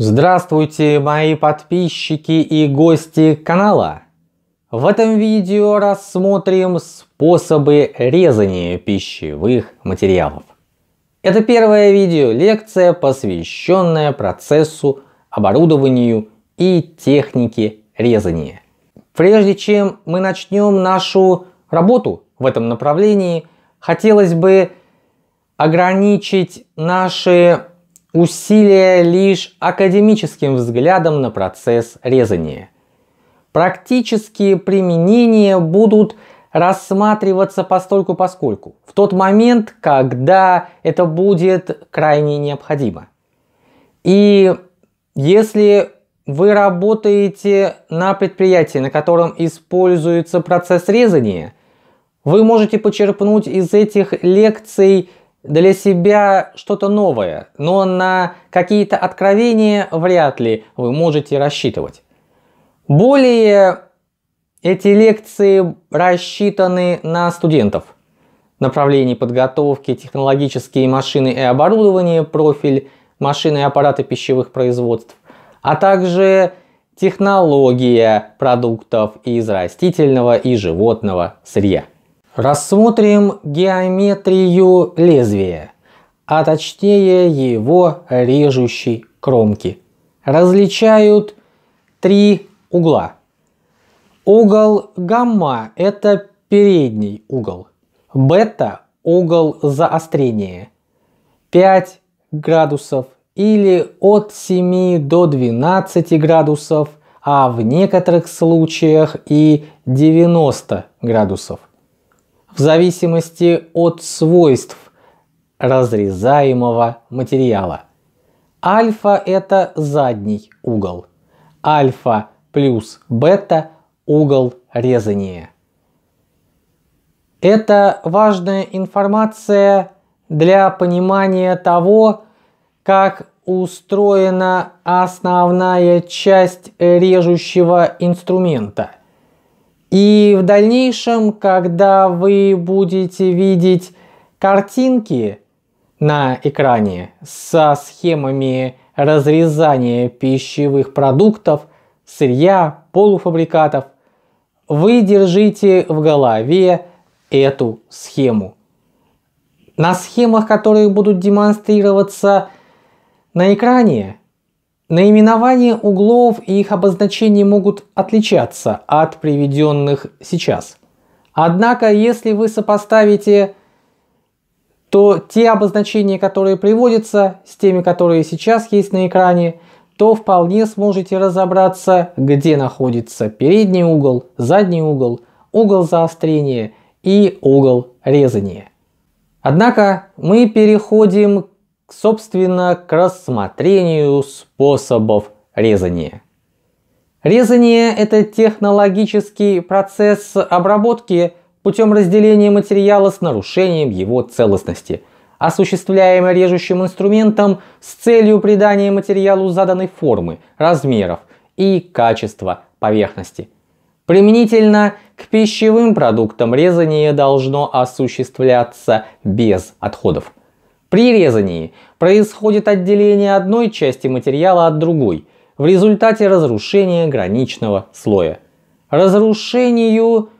Здравствуйте, мои подписчики и гости канала! В этом видео рассмотрим способы резания пищевых материалов. Это первое видео лекция, посвященная процессу, оборудованию и технике резания. Прежде чем мы начнем нашу работу в этом направлении, хотелось бы ограничить наши усилия лишь академическим взглядом на процесс резания. Практические применения будут рассматриваться постольку поскольку в тот момент, когда это будет крайне необходимо. И если вы работаете на предприятии, на котором используется процесс резания, вы можете почерпнуть из этих лекций для себя что-то новое, но на какие-то откровения вряд ли вы можете рассчитывать. Более эти лекции рассчитаны на студентов. Направлений подготовки, технологические машины и оборудование, профиль машины и аппараты пищевых производств, а также технология продуктов из растительного и животного сырья. Рассмотрим геометрию лезвия, а точнее его режущей кромки. Различают три угла. Угол гамма – это передний угол. Бета – угол заострения. 5 градусов или от 7 до 12 градусов, а в некоторых случаях и 90 градусов в зависимости от свойств разрезаемого материала. Альфа – это задний угол. Альфа плюс бета – угол резания. Это важная информация для понимания того, как устроена основная часть режущего инструмента – и в дальнейшем, когда вы будете видеть картинки на экране со схемами разрезания пищевых продуктов, сырья, полуфабрикатов, вы держите в голове эту схему. На схемах, которые будут демонстрироваться на экране, Наименования углов и их обозначения могут отличаться от приведенных сейчас. Однако, если вы сопоставите, то те обозначения, которые приводятся, с теми, которые сейчас есть на экране, то вполне сможете разобраться, где находится передний угол, задний угол, угол заострения и угол резания. Однако мы переходим собственно, к рассмотрению способов резания. Резание – это технологический процесс обработки путем разделения материала с нарушением его целостности, осуществляемый режущим инструментом с целью придания материалу заданной формы, размеров и качества поверхности. Применительно к пищевым продуктам резание должно осуществляться без отходов. При резании происходит отделение одной части материала от другой в результате разрушения граничного слоя. Разрушению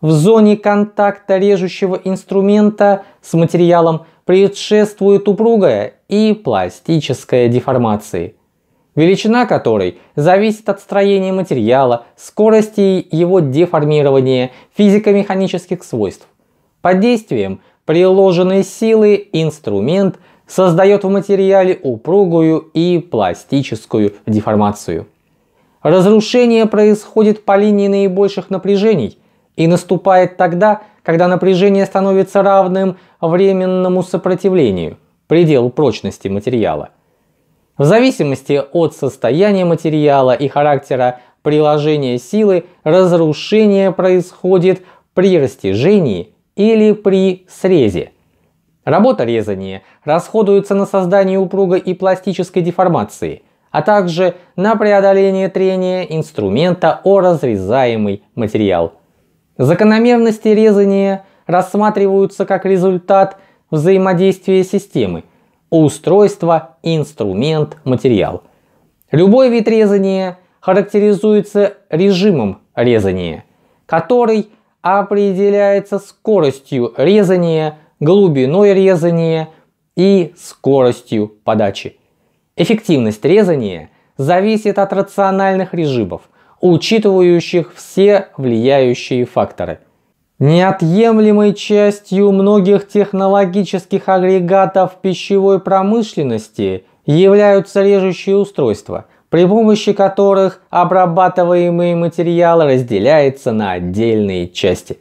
в зоне контакта режущего инструмента с материалом предшествует упругая и пластическая деформации, величина которой зависит от строения материала, скорости его деформирования, физико-механических свойств. Под действием приложенной силы инструмент создает в материале упругую и пластическую деформацию. Разрушение происходит по линии наибольших напряжений и наступает тогда, когда напряжение становится равным временному сопротивлению, предел прочности материала. В зависимости от состояния материала и характера приложения силы, разрушение происходит при растяжении или при срезе. Работа резания расходуется на создание упругой и пластической деформации, а также на преодоление трения инструмента о разрезаемый материал. Закономерности резания рассматриваются как результат взаимодействия системы устройство, инструмент, материал. Любой вид резания характеризуется режимом резания, который определяется скоростью резания, глубиной резания и скоростью подачи. Эффективность резания зависит от рациональных режимов, учитывающих все влияющие факторы. Неотъемлемой частью многих технологических агрегатов пищевой промышленности являются режущие устройства, при помощи которых обрабатываемый материал разделяется на отдельные части.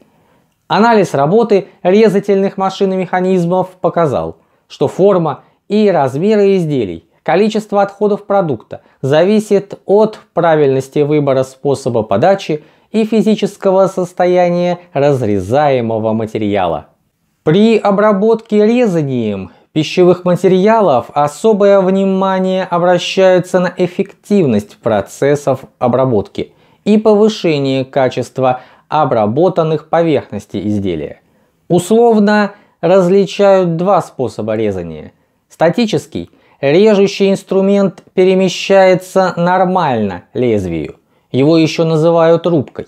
Анализ работы резательных машин и механизмов показал, что форма и размеры изделий, количество отходов продукта зависит от правильности выбора способа подачи и физического состояния разрезаемого материала. При обработке резанием пищевых материалов особое внимание обращается на эффективность процессов обработки и повышение качества обработанных поверхностей изделия. Условно различают два способа резания. Статический – режущий инструмент перемещается нормально лезвию, его еще называют рубкой.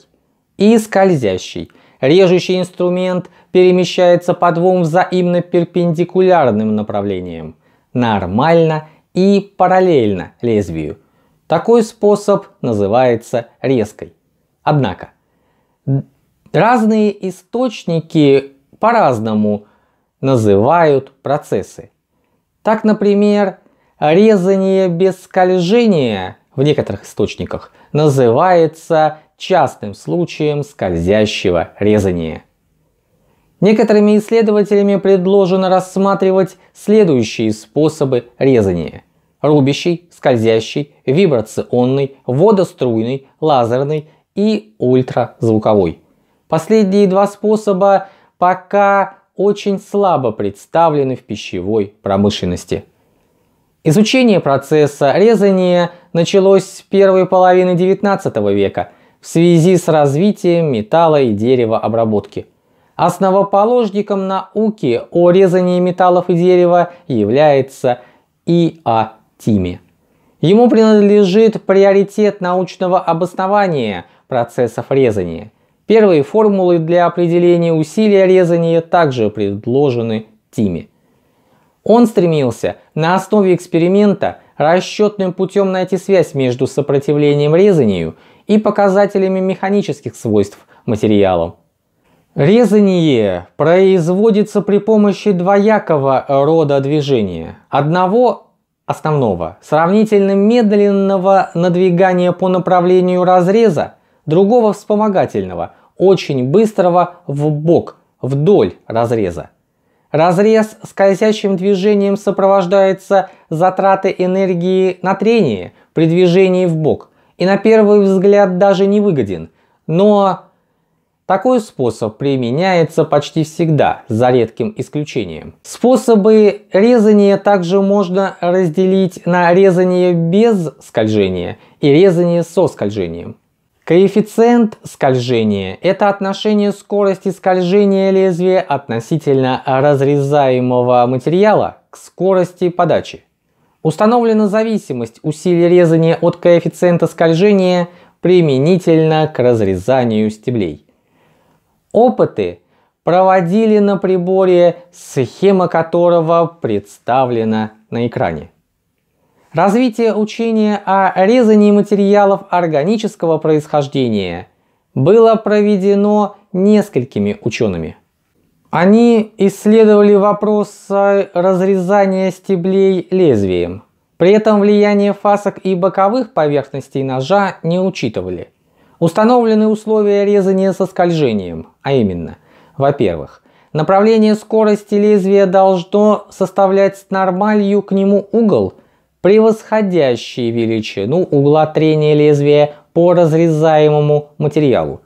И скользящий – Режущий инструмент перемещается по двум взаимно перпендикулярным направлениям – нормально и параллельно лезвию. Такой способ называется резкой. Однако, разные источники по-разному называют процессы. Так, например, резание без скольжения в некоторых источниках называется частным случаем скользящего резания. Некоторыми исследователями предложено рассматривать следующие способы резания. Рубящий, скользящий, вибрационный, водоструйный, лазерный и ультразвуковой. Последние два способа пока очень слабо представлены в пищевой промышленности. Изучение процесса резания началось с первой половины XIX века – в связи с развитием металла и деревообработки. Основоположником науки о резании металлов и дерева является И.А. Тими. Ему принадлежит приоритет научного обоснования процессов резания. Первые формулы для определения усилия резания также предложены Тими. Он стремился на основе эксперимента расчетным путем найти связь между сопротивлением резанию и показателями механических свойств материала. Резание производится при помощи двоякого рода движения. Одного основного, сравнительно медленного надвигания по направлению разреза, другого вспомогательного, очень быстрого в бок, вдоль разреза. Разрез скользящим движением сопровождается затратой энергии на трение при движении в бок и на первый взгляд даже не выгоден, но такой способ применяется почти всегда, за редким исключением. Способы резания также можно разделить на резание без скольжения и резание со скольжением. Коэффициент скольжения – это отношение скорости скольжения лезвия относительно разрезаемого материала к скорости подачи. Установлена зависимость усилия резания от коэффициента скольжения применительно к разрезанию стеблей. Опыты проводили на приборе, схема которого представлена на экране. Развитие учения о резании материалов органического происхождения было проведено несколькими учеными. Они исследовали вопрос разрезания стеблей лезвием. При этом влияние фасок и боковых поверхностей ножа не учитывали. Установлены условия резания со скольжением, а именно, во-первых, направление скорости лезвия должно составлять с нормалью к нему угол – превосходящие величину угла трения лезвия по разрезаемому материалу.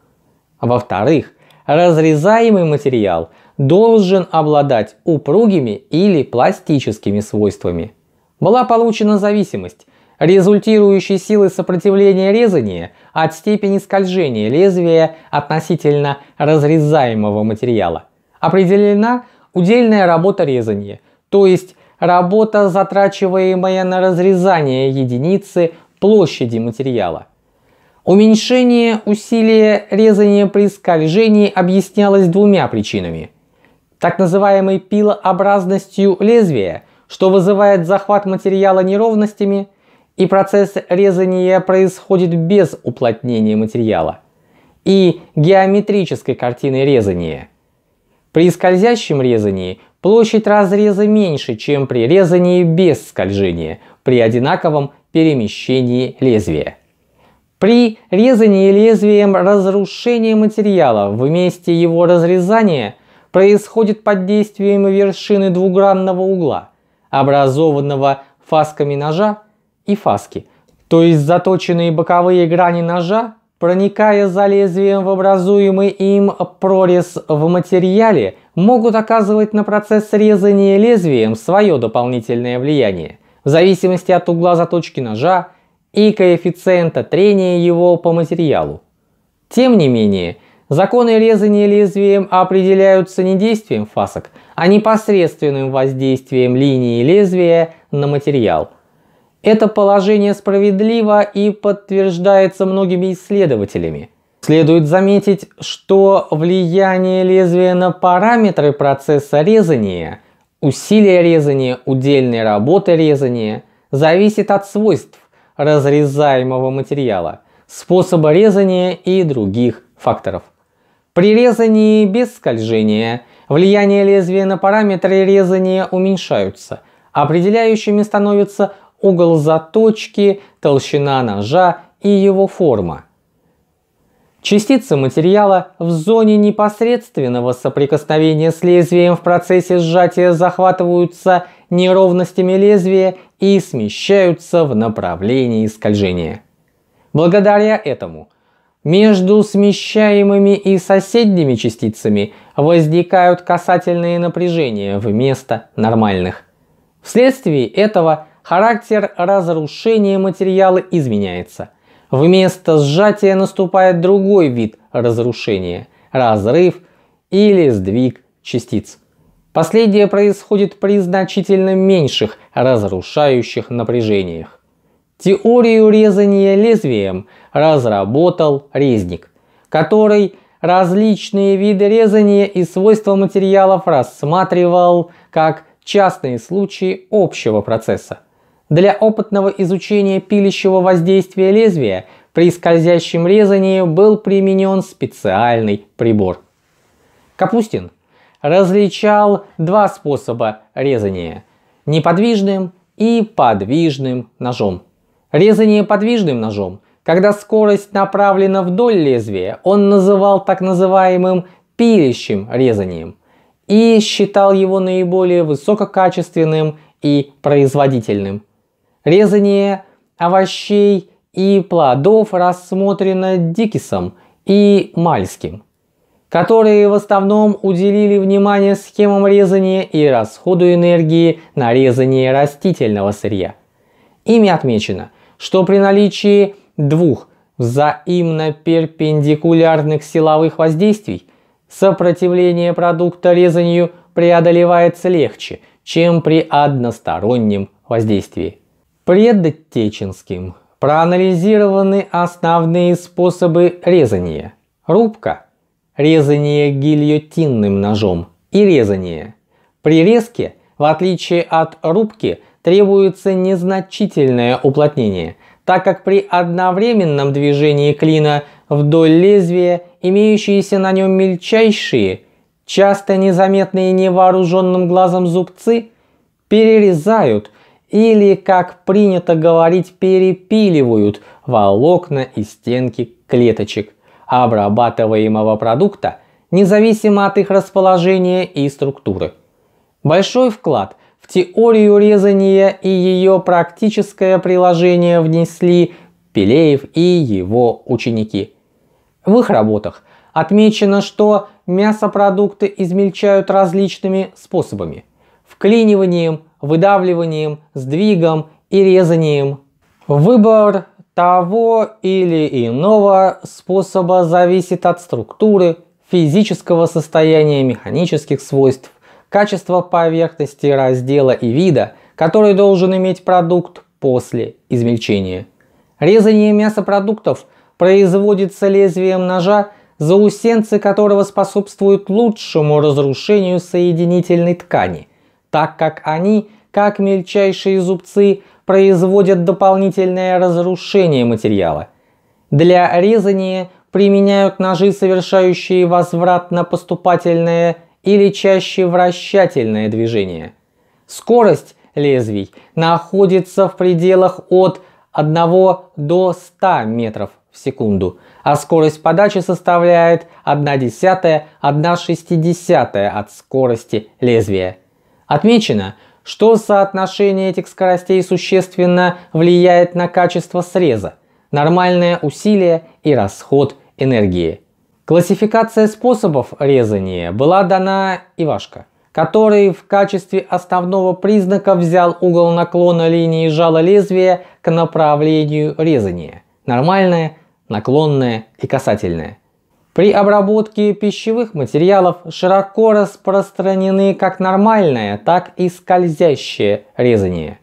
Во-вторых, разрезаемый материал должен обладать упругими или пластическими свойствами. Была получена зависимость, результирующей силы сопротивления резания от степени скольжения лезвия относительно разрезаемого материала. Определена удельная работа резания, то есть Работа, затрачиваемая на разрезание единицы площади материала. Уменьшение усилия резания при скольжении объяснялось двумя причинами. Так называемой пилообразностью лезвия, что вызывает захват материала неровностями, и процесс резания происходит без уплотнения материала, и геометрической картиной резания. При скользящем резании площадь разреза меньше, чем при резании без скольжения, при одинаковом перемещении лезвия. При резании лезвием разрушение материала в месте его разрезания происходит под действием вершины двугранного угла, образованного фасками ножа и фаски, то есть заточенные боковые грани ножа, проникая за лезвием в образуемый им прорез в материале, могут оказывать на процесс резания лезвием свое дополнительное влияние, в зависимости от угла заточки ножа и коэффициента трения его по материалу. Тем не менее, законы резания лезвием определяются не действием фасок, а непосредственным воздействием линии лезвия на материал. Это положение справедливо и подтверждается многими исследователями. Следует заметить, что влияние лезвия на параметры процесса резания, усилия резания, удельной работы резания зависит от свойств разрезаемого материала, способа резания и других факторов. При резании без скольжения влияние лезвия на параметры резания уменьшаются. Определяющими становятся угол заточки, толщина ножа и его форма. Частицы материала в зоне непосредственного соприкосновения с лезвием в процессе сжатия захватываются неровностями лезвия и смещаются в направлении скольжения. Благодаря этому между смещаемыми и соседними частицами возникают касательные напряжения вместо нормальных. Вследствие этого характер разрушения материала изменяется. Вместо сжатия наступает другой вид разрушения – разрыв или сдвиг частиц. Последнее происходит при значительно меньших разрушающих напряжениях. Теорию резания лезвием разработал резник, который различные виды резания и свойства материалов рассматривал как частные случаи общего процесса. Для опытного изучения пилящего воздействия лезвия при скользящем резании был применен специальный прибор. Капустин различал два способа резания – неподвижным и подвижным ножом. Резание подвижным ножом, когда скорость направлена вдоль лезвия, он называл так называемым пилящим резанием и считал его наиболее высококачественным и производительным. Резание овощей и плодов рассмотрено Дикисом и Мальским, которые в основном уделили внимание схемам резания и расходу энергии на резание растительного сырья. Ими отмечено, что при наличии двух взаимно перпендикулярных силовых воздействий сопротивление продукта резанию преодолевается легче, чем при одностороннем воздействии. Предтеченским проанализированы основные способы резания. Рубка, резание гильотинным ножом и резание. При резке, в отличие от рубки, требуется незначительное уплотнение, так как при одновременном движении клина вдоль лезвия имеющиеся на нем мельчайшие, часто незаметные невооруженным глазом зубцы перерезают или, как принято говорить, перепиливают волокна и стенки клеточек обрабатываемого продукта, независимо от их расположения и структуры. Большой вклад в теорию резания и ее практическое приложение внесли Пелеев и его ученики. В их работах отмечено, что мясопродукты измельчают различными способами – вклиниванием, выдавливанием, сдвигом и резанием. Выбор того или иного способа зависит от структуры, физического состояния, механических свойств, качества поверхности раздела и вида, который должен иметь продукт после измельчения. Резание мясопродуктов производится лезвием ножа, заусенцы которого способствуют лучшему разрушению соединительной ткани, так как они, как мельчайшие зубцы, производят дополнительное разрушение материала. Для резания применяют ножи, совершающие возвратно-поступательное или чаще вращательное движение. Скорость лезвий находится в пределах от 1 до 100 метров в секунду, а скорость подачи составляет 1 десятая, 1 шестидесятая от скорости лезвия. Отмечено, что соотношение этих скоростей существенно влияет на качество среза, нормальное усилие и расход энергии. Классификация способов резания была дана Ивашко, который в качестве основного признака взял угол наклона линии жала лезвия к направлению резания – нормальное, наклонное и касательное. При обработке пищевых материалов широко распространены как нормальное, так и скользящее резание.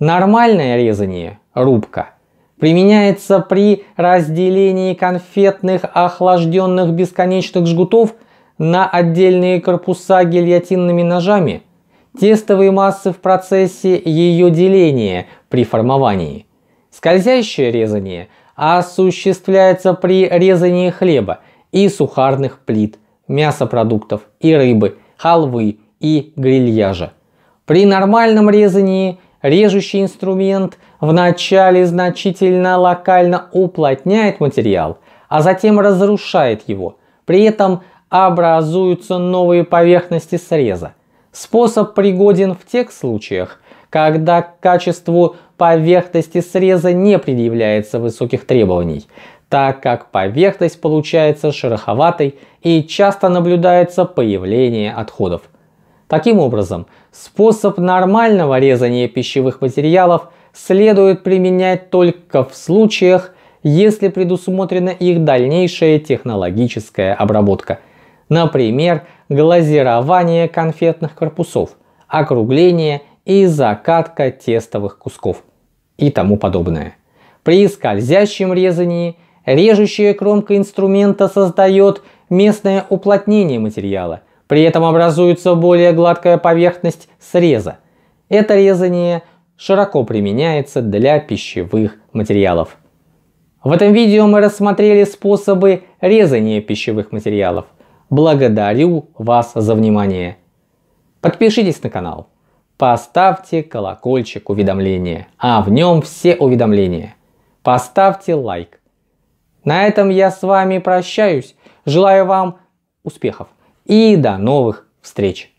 Нормальное резание – рубка – применяется при разделении конфетных охлажденных бесконечных жгутов на отдельные корпуса гильотинными ножами, тестовые массы в процессе ее деления при формовании. Скользящее резание осуществляется при резании хлеба и сухарных плит, мясопродуктов и рыбы, халвы и грильяжа. При нормальном резании режущий инструмент – вначале значительно локально уплотняет материал, а затем разрушает его. При этом образуются новые поверхности среза. Способ пригоден в тех случаях, когда к качеству поверхности среза не предъявляется высоких требований, так как поверхность получается шероховатой и часто наблюдается появление отходов. Таким образом, способ нормального резания пищевых материалов – следует применять только в случаях, если предусмотрена их дальнейшая технологическая обработка. Например, глазирование конфетных корпусов, округление и закатка тестовых кусков и тому подобное. При скользящем резании режущая кромка инструмента создает местное уплотнение материала, при этом образуется более гладкая поверхность среза. Это резание широко применяется для пищевых материалов. В этом видео мы рассмотрели способы резания пищевых материалов. Благодарю вас за внимание. Подпишитесь на канал. Поставьте колокольчик уведомления, а в нем все уведомления. Поставьте лайк. На этом я с вами прощаюсь. Желаю вам успехов и до новых встреч.